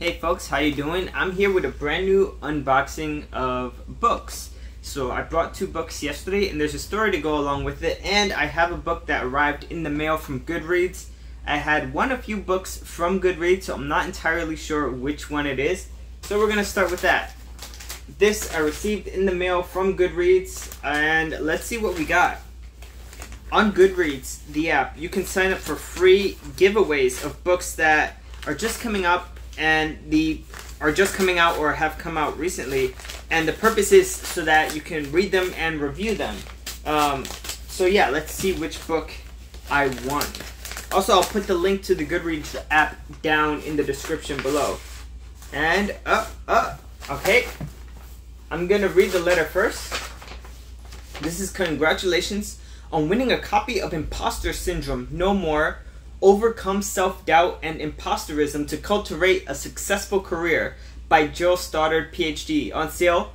Hey folks, how you doing? I'm here with a brand new unboxing of books. So I brought two books yesterday and there's a story to go along with it and I have a book that arrived in the mail from Goodreads. I had won a few books from Goodreads so I'm not entirely sure which one it is. So we're going to start with that. This I received in the mail from Goodreads and let's see what we got. On Goodreads, the app, you can sign up for free giveaways of books that are just coming up and the are just coming out or have come out recently, and the purpose is so that you can read them and review them. Um, so yeah, let's see which book I won. Also, I'll put the link to the Goodreads app down in the description below. And up, up, okay. I'm gonna read the letter first. This is congratulations on winning a copy of Imposter Syndrome No More Overcome Self Doubt and Imposterism to Cultivate a Successful Career by Jill Stoddard, PhD, on sale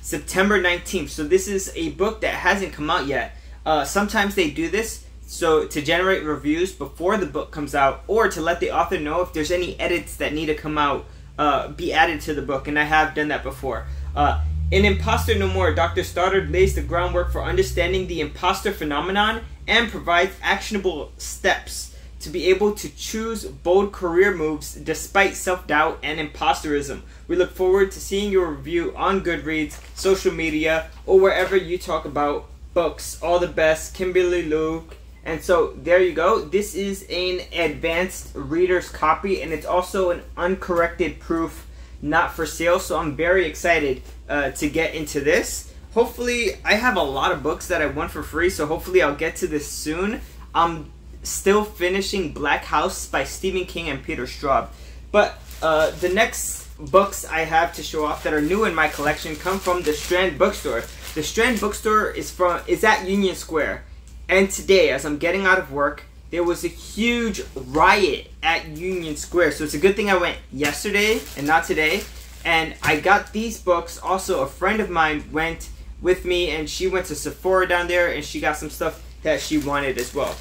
September 19th. So, this is a book that hasn't come out yet. Uh, sometimes they do this so to generate reviews before the book comes out or to let the author know if there's any edits that need to come out uh, be added to the book and i have done that before uh, in imposter no more dr stoddard lays the groundwork for understanding the imposter phenomenon and provides actionable steps to be able to choose bold career moves despite self doubt and imposterism. We look forward to seeing your review on Goodreads, social media, or wherever you talk about books. All the best, Kimberly Luke. And so there you go. This is an advanced reader's copy, and it's also an uncorrected proof, not for sale. So I'm very excited uh, to get into this. Hopefully, I have a lot of books that I won for free, so hopefully I'll get to this soon. I'm still finishing Black House by Stephen King and Peter Straub. But uh, the next books I have to show off that are new in my collection come from the Strand Bookstore. The Strand Bookstore is from is at Union Square. And today, as I'm getting out of work, there was a huge riot at Union Square. So it's a good thing I went yesterday and not today. And I got these books. Also, a friend of mine went with me and she went to Sephora down there and she got some stuff that she wanted as well.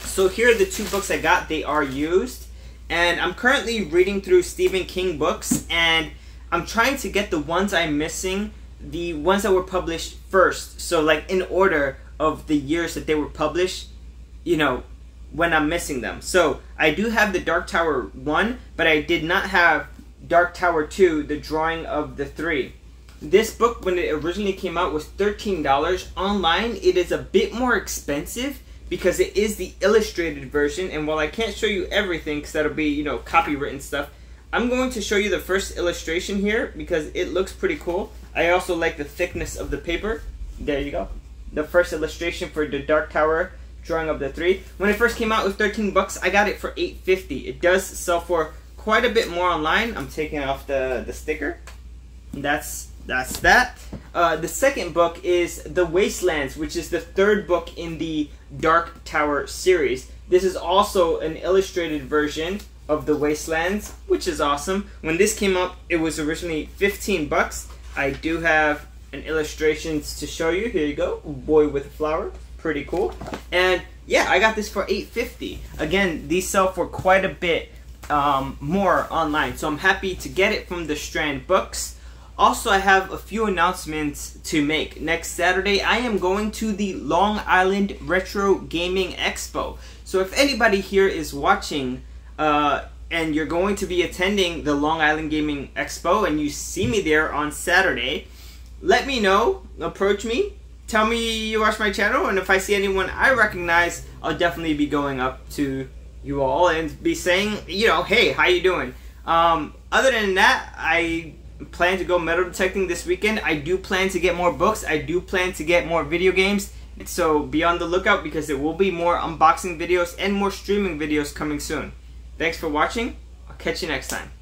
So here are the two books I got. They are used. And I'm currently reading through Stephen King books and I'm trying to get the ones I'm missing, the ones that were published first. So like in order of the years that they were published, you know, when I'm missing them. So I do have the Dark Tower 1, but I did not have Dark Tower 2, the drawing of the three. This book, when it originally came out, was $13. Online, it is a bit more expensive because it is the illustrated version. And while I can't show you everything, because that'll be, you know, copywritten stuff, I'm going to show you the first illustration here because it looks pretty cool. I also like the thickness of the paper. There you go. The first illustration for the Dark Tower drawing of the three. When it first came out, it was 13 bucks. I got it for 8.50. It does sell for quite a bit more online. I'm taking off the, the sticker. That's that's that. Uh, the second book is The Wastelands, which is the third book in the Dark Tower series. This is also an illustrated version of The Wastelands, which is awesome. When this came up, it was originally 15 bucks. I do have an illustrations to show you. Here you go. Boy with a flower. Pretty cool. And yeah, I got this for 8.50. Again, these sell for quite a bit um, more online. So I'm happy to get it from the Strand Books. Also, I have a few announcements to make. Next Saturday, I am going to the Long Island Retro Gaming Expo. So if anybody here is watching uh, and you're going to be attending the Long Island Gaming Expo and you see me there on Saturday, let me know, approach me, tell me you watch my channel, and if I see anyone I recognize, I'll definitely be going up to you all and be saying, you know, hey, how you doing? Um, other than that, I plan to go metal detecting this weekend. I do plan to get more books. I do plan to get more video games. So be on the lookout because there will be more unboxing videos and more streaming videos coming soon. Thanks for watching. I'll catch you next time.